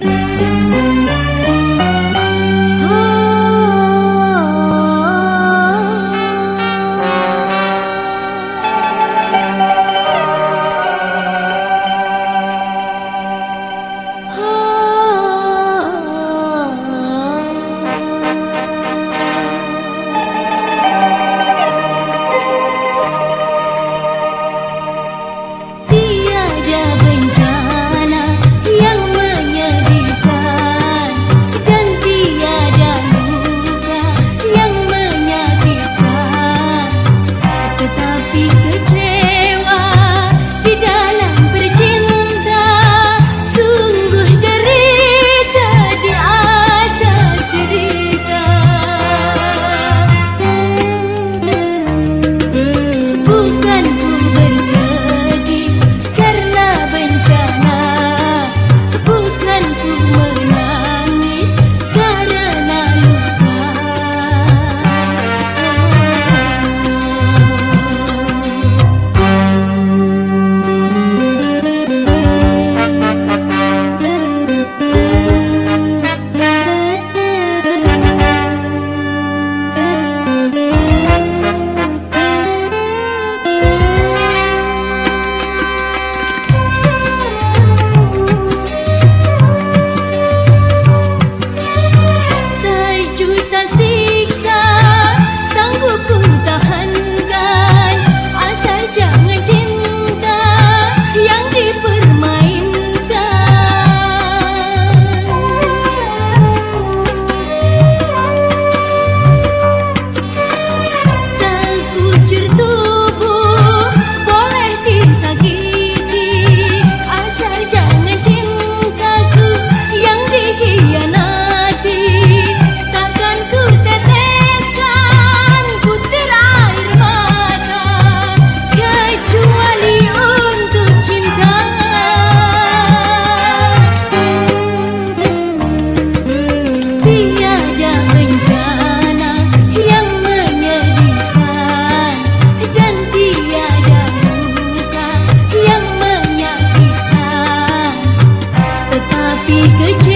Música 一个。